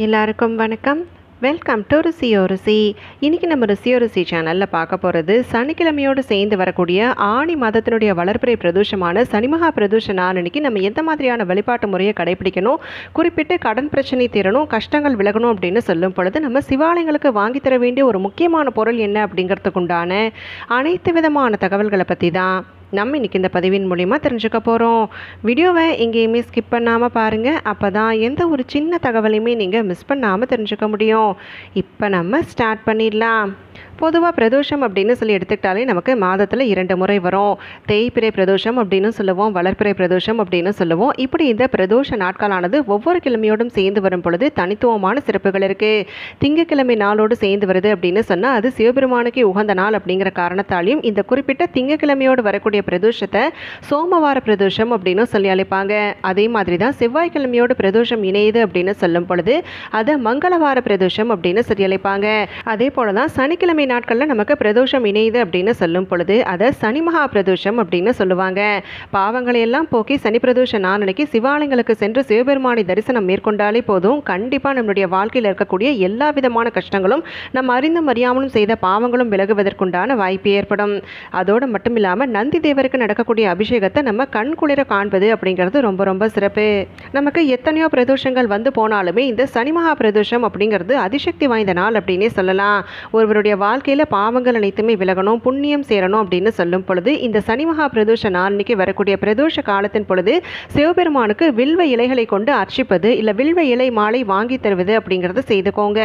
எல்லாருக்கும் வணக்கம். Welcome to ருசியோ ருசி. இன்றைக்கி நம்ம ருசியோ ருசி சேனலில் பார்க்க போகிறது சனிக்கிழமையோடு சேர்ந்து வரக்கூடிய ஆணி மதத்தினுடைய வளர்ப்புறை பிரதோஷமான சனிமகா பிரதோஷ நாள் நம்ம எந்த மாதிரியான வழிபாட்டு முறையை கடைபிடிக்கணும் குறிப்பிட்டு கடன் பிரச்சனை தீரணும் கஷ்டங்கள் விலகணும் அப்படின்னு சொல்லும் பொழுது நம்ம சிவாலயங்களுக்கு வாங்கி தர வேண்டிய ஒரு முக்கியமான பொருள் என்ன அப்படிங்கிறதுக்கு உண்டான அனைத்து விதமான தகவல்களை பற்றி தான் நம்ம இன்றைக்கி இந்த பதிவின் மூலிமா தெரிஞ்சுக்க போகிறோம் வீடியோவை எங்கேயுமே ஸ்கிப் பண்ணாமல் பாருங்கள் அப்போ தான் எந்த ஒரு சின்ன தகவலையுமே நீங்கள் மிஸ் பண்ணாமல் தெரிஞ்சுக்க முடியும். இப்போ நம்ம ஸ்டார்ட் பண்ணிடலாம். பொதுவாக பிரதோஷம் அப்படின்னு சொல்லி எடுத்துக்கிட்டாலே நமக்கு மாதத்தில் இரண்டு முறை வரும். தேய்பிறை பிரதோஷம் அப்படின்னு சொல்லுவோம் வளர்ப்பிறை பிரதோஷம் அப்படின்னு சொல்லுவோம். இப்படி இந்த பிரதோஷ நாட்களானது ஒவ்வொரு கிழமையோடும் சேர்ந்து வரும் பொழுது தனித்துவமான சிறப்புகள் இருக்குது திங்கக்கிழமை நாளோடு சேர்ந்து வருது அப்படின்னு சொன்னால் அது சிவபெருமானுக்கு உகந்த நாள் அப்படிங்கிற காரணத்தாலையும் இந்த குறிப்பிட்ட திங்கக்கிழமையோடு வரக்கூடிய பிரதோஷத்தை சோமவார பிரதோஷம் அப்படின்னு சொல்லி அழைப்பாங்க. அதே மாதிரி தான் செவ்வாய்க்கிழமையோடு பிரதோஷம் இணையுது அப்படின்னு சொல்லும் பொழுது அதை மங்களவார பிரதோஷம் அப்படின்னு சொல்லி அழைப்பாங்க. அதே போல தான் சனிக்கிழமை நாட்களில் நமக்கு பிரதோஷம் இணையுது அப்படின்னு சொல்லும் பொழுது அதை சனி மகா பிரதோஷம் அப்படின்னு சொல்லுவாங்க. பாவங்களை எல்லாம் போக்கி சனி பிரதோஷ நாளனைக்கு சிவாலயங்களுக்கு சென்று சிவபெருமானை தரிசனம் மேற்கொண்டாலே போதும். கண்டிப்பாக நம்மளுடைய வாழ்க்கையில் இருக்கக்கூடிய எல்லா விதமான கஷ்டங்களும் நம்ம அறிந்தும் அறியாமலும் செய்த பாவங்களும் விலகுவதற்குண்டான வாய்ப்பு ஏற்படும். அதோடு மட்டும் இல்லாமல் நந்தி தேவருக்கு நடக்கக்கூடிய அபிஷேகத்தை நம்ம கண் குளிர காண்பது அப்படிங்கிறது ரொம்ப ரொம்ப சிறப்பு. நமக்கு எத்தனையோ பிரதோஷங்கள் வந்து போனாலுமே இந்த சனி மகா பிரதோஷம் அப்படிங்கிறது அதிசக்தி வாய்ந்த நாள் அப்படின்னே சொல்லலாம். ஒருவருடைய வாழ்க்கையில் பாவங்கள் அனைத்துமே விலகணும் புண்ணியம் சேரணும் அப்படின்னு சொல்லும் பொழுது இந்த சனி மகா பிரதோஷ நாளன்னைக்கு வரக்கூடிய பிரதோஷ காலத்தின் பொழுது சிவபெருமானுக்கு வில்வ இலைகளை கொண்டு அர்ச்சிப்பது இல்லை வில்வ இலை மாலை வாங்கி தருவது அப்படிங்கிறத செய்துக்கோங்க.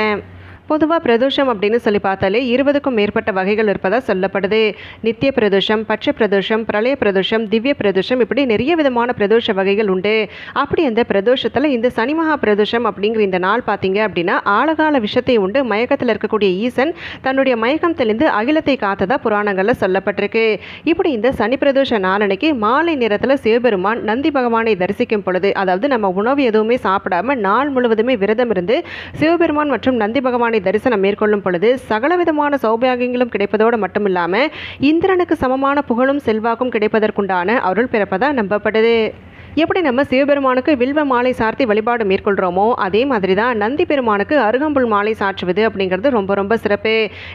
பொதுவாக பிரதோஷம் அப்படின்னு சொல்லி பார்த்தாலே இருபதுக்கும் மேற்பட்ட வகைகள் இருப்பதாக சொல்லப்படுது. நித்திய பிரதோஷம் பட்ச பிரதோஷம் பிரளய பிரதோஷம் திவ்ய பிரதோஷம் இப்படி நிறைய விதமான பிரதோஷ வகைகள் உண்டு. அப்படி அந்த பிரதோஷத்தில் இந்த சனிமகா பிரதோஷம் அப்படிங்கிற இந்த நாள் பார்த்தீங்க அப்படின்னா ஆழகால விஷத்தை உண்டு. மயக்கத்தில் இருக்கக்கூடிய ஈசன் தன்னுடைய மயக்கம் தெளிந்து அகிலத்தை காத்ததாக புராணங்களில் சொல்லப்பட்டிருக்கு. இப்படி இந்த சனி பிரதோஷ நாளனைக்கு மாலை நேரத்தில் சிவபெருமான் நந்தி பகவானை தரிசிக்கும் பொழுது அதாவது நம்ம உணவு எதுவுமே சாப்பிடாம நாள் முழுவதுமே விரதம் இருந்து சிவபெருமான் மற்றும் நந்தி பகவானை தரிசனம் மேற்கொள்ளும் பொழுது சகலவிதமான சௌபாகியங்களும் கிடைப்பதோடு மட்டுமில்லாமல் இந்திரனுக்கு சமமான புகழும் செல்வாக்கும் கிடைப்பதற்குண்டான அருள் பிறப்பதாக நம்பப்படுது. எப்படி நம்ம சிவபெருமானுக்கு வில்வ மாலை சார்த்தி வழிபாடு மேற்கொள்கிறோமோ அதே மாதிரி தான் நந்தி பெருமானுக்கு அருகம்புல் மாலை சாற்றுவது அப்படிங்கிறது ரொம்ப ரொம்ப சிறப்பு.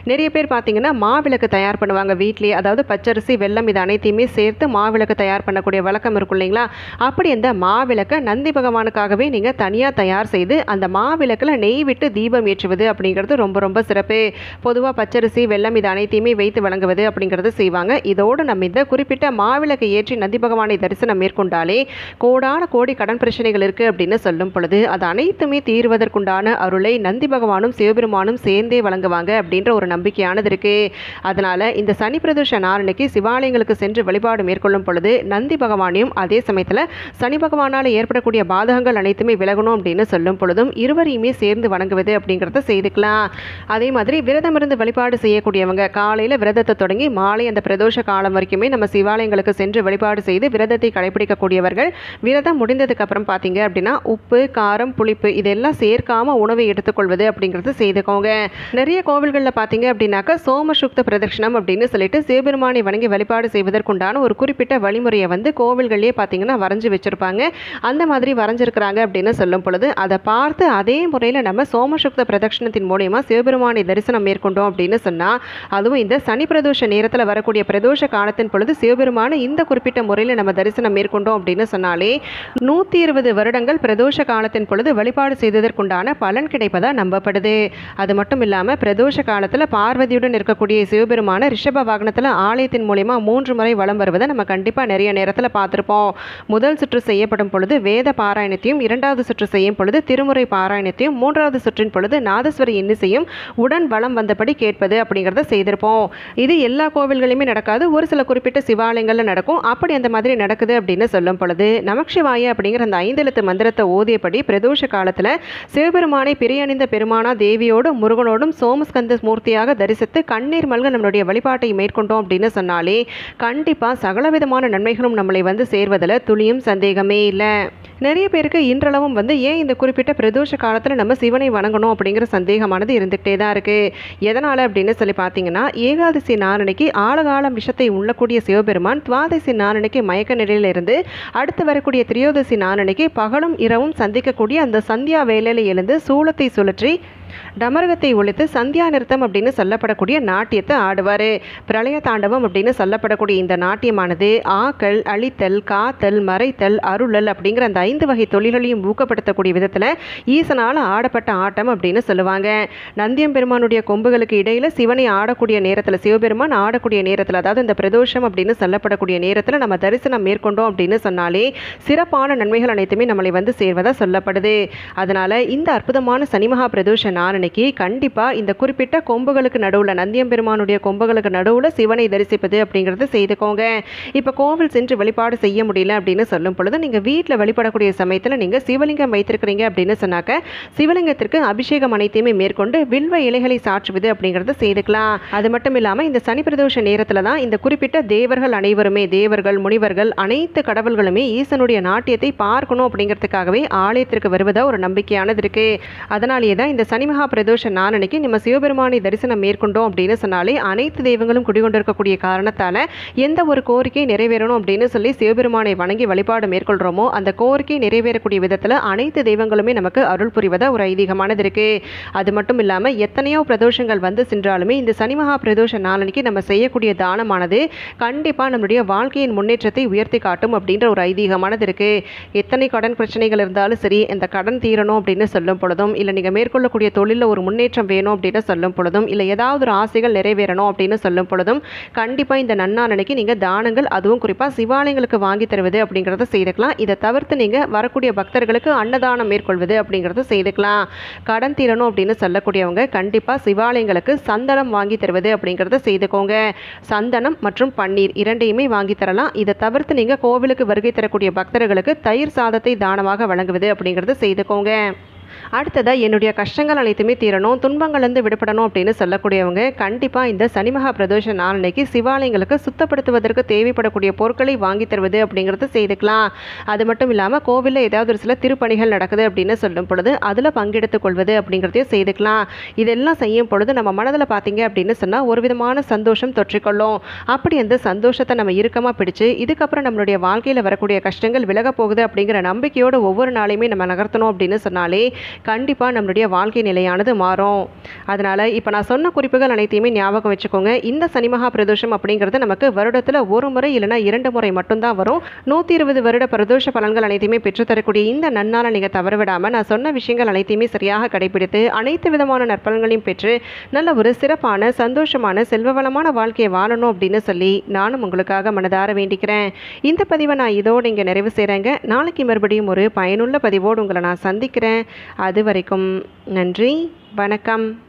நிறைய பேர் பார்த்தீங்கன்னா மாவிளக்கு தயார் பண்ணுவாங்க வீட்லேயே. அதாவது பச்சரிசி வெள்ளம் இது அனைத்தையுமே சேர்த்து மாவிளக்கு தயார் பண்ணக்கூடிய வழக்கம் இருக்கும் இல்லைங்களா? அப்படி அந்த மாவிளக்கை நந்தி பகவானுக்காகவே நீங்கள் தனியாக தயார் செய்து அந்த மாவிளக்கில் நெய் விட்டு தீபம் ஏற்றுவது அப்படிங்கிறது ரொம்ப ரொம்ப சிறப்பு. பொதுவாக பச்சரிசி வெல்லம் இது அனைத்தையுமே வைத்து வழங்குவது அப்படிங்கிறது செய்வாங்க. இதோடு நம்ம இந்த குறிப்பிட்ட மாவிளக்கை ஏற்றி நந்தி பகவானை தரிசனம் மேற்கொண்டாலே கோடான கோடி கடன் பிரச்சனைகள் இருக்குது அப்படின்னு சொல்லும் பொழுது அது அனைத்துமே தீர்வதற்குண்டான அருளை நந்தி பகவானும் சிவபெருமானும் சேர்ந்தே வழங்குவாங்க அப்படின்ற ஒரு நம்பிக்கையானது இருக்குது அதனால் இந்த சனி பிரதோஷ நாளனைக்கு சிவாலயங்களுக்கு சென்று வழிபாடு மேற்கொள்ளும் பொழுது நந்தி பகவானையும் அதே சமயத்தில் சனி பகவானால் ஏற்படக்கூடிய பாதகங்கள் அனைத்துமே விலகணும் அப்படின்னு சொல்லும் பொழுதும் இருவரையுமே சேர்ந்து வணங்குவது அப்படிங்கிறத செய்துக்கலாம். அதே மாதிரி விரதம் இருந்து வழிபாடு செய்யக்கூடியவங்க காலையில் விரதத்தை தொடங்கி மாலை அந்த பிரதோஷ காலம் வரைக்குமே நம்ம சிவாலயங்களுக்கு சென்று வழிபாடு செய்து விரதத்தை கடைபிடிக்கக்கூடியவர்கள் விரதம் முடிந்ததுக்கு அப்புறம் பார்த்தீங்க அப்படின்னா உப்பு காரம் புளிப்பு இதெல்லாம் சேர்க்காம உணவை எடுத்துக்கொள்வது அப்படிங்கிறது செய்துக்கோங்க. நிறைய கோவில்களில் பார்த்தீங்க அப்படின்னாக்கா சோமசுக்த பிரதட்சிணம் அப்படின்னு சொல்லிட்டு சிவபெருமானை வணங்கி வழிபாடு செய்வதற்குண்டான ஒரு குறிப்பிட்ட வழிமுறையை வந்து கோவில்கள்லேயே பார்த்தீங்கன்னா வரைஞ்சி வச்சிருப்பாங்க. அந்த மாதிரி வரைஞ்சிருக்கிறாங்க அப்படின்னு சொல்லும் பொழுது அதை பார்த்து அதே முறையில் நம்ம சோமசுக்த பிரதட்சிணத்தின் மூலயமா சிவபெருமானை தரிசனம் மேற்கொண்டோம் அப்படின்னு சொன்னால் அதுவும் இந்த சனி பிரதோஷ நேரத்தில் வரக்கூடிய பிரதோஷ காலத்தின் பொழுது சிவபெருமானை இந்த குறிப்பிட்ட முறையில் நம்ம தரிசனம் மேற்கொண்டோம் அப்படின்னு சொன்னால் நூற்றி இருபது வருடங்கள் பிரதோஷ காலத்தின் பொழுது வழிபாடு செய்ததற்குண்டான பலன் கிடைப்பதா நம்பப்படுது. அது மட்டும் இல்லாமல் பிரதோஷ காலத்தில் பார்வதியுடன் இருக்கக்கூடிய சிவபெருமான ரிஷப வாகனத்தில் ஆலயத்தின் மூலயமா மூன்று முறை வலம் வருவதை நம்ம கண்டிப்பாக நிறைய நேரத்தில் பார்த்துருப்போம். முதல் சுற்று செய்யப்படும் பொழுது வேத பாராயணத்தையும் இரண்டாவது சுற்று செய்யும் பொழுது திருமுறை பாராயணத்தையும் மூன்றாவது சுற்றின் பொழுது நாதஸ்வரி இன்னிசையும் உடன் வலம் வந்தபடி கேட்பது அப்படிங்கிறத செய்திருப்போம். இது எல்லா கோவில்களையுமே நடக்காது. ஒரு சில குறிப்பிட்ட சிவாலயங்களில் நடக்கும். அப்படி அந்த மாதிரி நடக்குது அப்படின்னு சொல்லும் பொழுது நமக்ஷிவாய அப்படிங்கிற அந்த ஐந்தெழுத்து மந்திரத்தை ஓதியபடி பிரதோஷ காலத்தில் சிவபெருமானை பிரியணிந்த பெருமானா தேவியோடும் முருகனோடும் சோமஸ்கந்த மூர்த்தியாக தரிசித்து கண்ணீர் மல்க நம்மளுடைய வழிபாட்டை மேற்கொண்டோம் அப்படின்னு சொன்னாலே கண்டிப்பாக சகலவிதமான நன்மைகளும் நம்மளை வந்து சேர்வதில் துளியும் சந்தேகமே இல்லை. நிறைய பேருக்கு இன்றளவும் வந்து ஏன் இந்த குறிப்பிட்ட பிரதோஷ காலத்தில் நம்ம சிவனை வணங்கணும் அப்படிங்கிற சந்தேகமானது இருந்துகிட்டே தான் இருக்குது எதனால் அப்படின்னு சொல்லி பார்த்தீங்கன்னா ஏகாதசி நாரணிக்கு ஆழகாலம் விஷத்தை உள்ளக்கூடிய சிவபெருமான் துவாதசி நாரணிக்கு மயக்க நிலையிலிருந்து அடுத்த அடுத்து வரக்கூடிய திரியோதசி நாளனைக்கு பகலும் இரவும் சந்திக்கக்கூடிய அந்த சந்தியா வேலையில் எழுந்து சூளத்தை சுழற்றி டமரகத்தை ஒழித்து சந்தியா நிறுத்தம் அப்படின்னு சொல்லப்படக்கூடிய நாட்டியத்தை ஆடுவார். பிரளய தாண்டவம் அப்படின்னு சொல்லப்படக்கூடிய இந்த நாட்டியமானது ஆக்கல் அழித்தல் காத்தல் மறைத்தல் அருளல் அப்படிங்கிற அந்த ஐந்து வகை தொழில்களையும் ஊக்கப்படுத்தக்கூடிய விதத்தில் ஈசனால் ஆடப்பட்ட ஆட்டம் அப்படின்னு சொல்லுவாங்க. நந்தியம் பெருமானுடைய கொம்புகளுக்கு இடையில் சிவனை ஆடக்கூடிய நேரத்தில் சிவபெருமான் ஆடக்கூடிய நேரத்தில் அதாவது இந்த பிரதோஷம் அப்படின்னு சொல்லப்படக்கூடிய நேரத்தில் நம்ம தரிசனம் மேற்கொண்டோம் அப்படின்னு சொன்னாலே சிறப்பான நன்மைகள் அனைத்துமே நம்மளை வந்து சேர்வதாக சொல்லப்படுது. அதனால் இந்த அற்புதமான சனிமகா பிரதோஷ காரணிக்கு கண்டிப்பாக இந்த குறிப்பிட்ட கொம்புகளுக்கு நடுவில் நந்தியம் பெருமானுடைய கொம்புகளுக்கு நடுவில் சிவனை தரிசிப்பது அப்படிங்கிறத செய்துக்கோங்க. இப்போ கோவில் சென்று வழிபாடு செய்ய முடியல அப்படின்னு சொல்லும் பொழுது நீங்கள் வீட்டில் வழிபடக்கூடிய சமயத்தில் நீங்கள் சிவலிங்கம் வைத்திருக்கிறீங்க அப்படின்னு சொன்னாக்க சிவலிங்கத்திற்கு அபிஷேகம் அனைத்தையுமே மேற்கொண்டு வில்வ இலைகளை சாற்றுவது அப்படிங்கிறத செய்துக்கலாம். அது மட்டும் இல்லாமல் இந்த சனி பிரதோஷ நேரத்தில் தான் இந்த குறிப்பிட்ட தேவர்கள் அனைவருமே தேவர்கள் முனிவர்கள் அனைத்து கடவுள்களுமே ஈசனுடைய நாட்டியத்தை பார்க்கணும் அப்படிங்கிறதுக்காகவே ஆலயத்திற்கு வருவதா ஒரு நம்பிக்கையானது இருக்கு. அதனாலேயே தான் இந்த சனி மகா பிரதோஷ நாளன்னைக்கு நம்ம சிவபெருமானை தரிசனம் மேற்கொண்டோம் அப்படின்னு சொன்னாலே அனைத்து தெய்வங்களும் குடிகொண்டிருக்கக்கூடிய காரணத்தால் எந்த ஒரு கோரிக்கை நிறைவேறணும் அப்படின்னு சொல்லி சிவபெருமானை வணங்கி வழிபாடு மேற்கொள்கிறோமோ அந்த கோரிக்கை நிறைவேறக்கூடிய விதத்தில் அனைத்து தெய்வங்களுமே நமக்கு அருள் புரிவதா ஒரு ஐதீகமானது இருக்கு. அது மட்டும் இல்லாமல் எத்தனையோ பிரதோஷங்கள் வந்து சென்றாலுமே இந்த சனி மகா பிரதோஷ நாளனைக்கு நம்ம செய்யக்கூடிய தானமானது கண்டிப்பாக நம்மளுடைய வாழ்க்கையின் முன்னேற்றத்தை உயர்த்தி காட்டும் அப்படின்ற ஒரு ஐதீகமானது இருக்கு. எத்தனை கடன் பிரச்சனைகள் இருந்தாலும் சரி இந்த கடன் தீரணும் அப்படின்னு சொல்லும் பொழுதும் இல்லை நீங்கள் மேற்கொள்ளக்கூடிய தொழிலில் ஒரு முன்னேற்றம் வேணும் அப்படின்னு சொல்லும் பொழுதும் இல்லை ஏதாவது ஒரு ஆசைகள் நிறைவேறணும் அப்படின்னு சொல்லும் பொழுதும் கண்டிப்பாக இந்த நன்னாளனைக்கு நீங்கள் தானங்கள் அதுவும் குறிப்பாக சிவாலயங்களுக்கு வாங்கி தருவது அப்படிங்கிறத செய்துக்கலாம். இதை தவிர்த்து நீங்கள் வரக்கூடிய பக்தர்களுக்கு அன்னதானம் மேற்கொள்வது அப்படிங்கிறத செய்துக்கலாம். கடன் தீரணும் அப்படின்னு சொல்லக்கூடியவங்க கண்டிப்பாக சிவாலயங்களுக்கு சந்தனம் வாங்கி தருவது அப்படிங்கிறத செய்துக்கோங்க. சந்தனம் மற்றும் பன்னீர் இரண்டையுமே வாங்கி தரலாம். இதை தவிர்த்து நீங்கள் கோவிலுக்கு வருகை தரக்கூடிய பக்தர்களுக்கு தயிர் சாதத்தை தானமாக வழங்குவது அப்படிங்கிறத செய்துக்கோங்க. அடுத்ததாக என்னுடைய கஷ்டங்கள் அனைத்துமே தீரணும் துன்பங்கள்லேருந்து விடுபடணும் அப்படின்னு சொல்லக்கூடியவங்க கண்டிப்பாக இந்த சனிமகா பிரதோஷ நாளன்னைக்கு சிவாலயங்களுக்கு சுத்தப்படுத்துவதற்கு தேவைப்படக்கூடிய பொருட்களை வாங்கி தருவது அப்படிங்கிறது செய்துக்கலாம். அது மட்டும் இல்லாமல் கோவிலில் ஏதாவது ஒரு சில திருப்பணிகள் நடக்குது அப்படின்னு சொல்லும் பொழுது அதில் பங்கெடுத்துக் கொள்வது அப்படிங்கிறதையும் செய்துக்கலாம். இதெல்லாம் செய்யும் பொழுது நம்ம மனதில் பார்த்தீங்க அப்படின்னு சொன்னால் ஒரு விதமான சந்தோஷம் தொற்றிக்கொள்ளும். அப்படி அந்த சந்தோஷத்தை நம்ம இறுக்கமாக பிடிச்சு இதுக்கப்புறம் நம்மளுடைய வாழ்க்கையில் வரக்கூடிய கஷ்டங்கள் விலக போகுது அப்படிங்கிற நம்பிக்கையோடு ஒவ்வொரு நாளையுமே நம்ம நகர்த்தணும் அப்படின்னு சொன்னாலே கண்டிப்பாக நம்மளுடைய வாழ்க்கை நிலையானது மாறும். அதனால் இப்போ நான் சொன்ன குறிப்புகள் அனைத்தையுமே ஞாபகம் வச்சுக்கோங்க. இந்த சனிமகா பிரதோஷம் அப்படிங்கிறது நமக்கு வருடத்தில் ஒரு முறை இல்லைனா இரண்டு முறை மட்டும்தான் வரும். நூற்றி இருபது வருட பிரதோஷ பலன்கள் அனைத்தையுமே பெற்றுத்தரக்கூடிய இந்த நன்னாளை நீங்கள் தவற விடாமல் நான் சொன்ன விஷயங்கள் அனைத்தையுமே சரியாக கடைபிடித்து அனைத்து விதமான நற்பலன்களையும் பெற்று நல்ல ஒரு சிறப்பான சந்தோஷமான செல்வவளமான வாழ்க்கையை வாழணும் அப்படின்னு சொல்லி நானும் உங்களுக்காக மனதார வேண்டிக்கிறேன். இந்த பதிவை நான் இதோடு இங்கே நிறைவு செய்கிறேங்க நாளைக்கு மறுபடியும் ஒரு பயனுள்ள பதிவோடு உங்களை நான் சந்திக்கிறேன். அது வரைக்கும் நன்றி. வணக்கம்.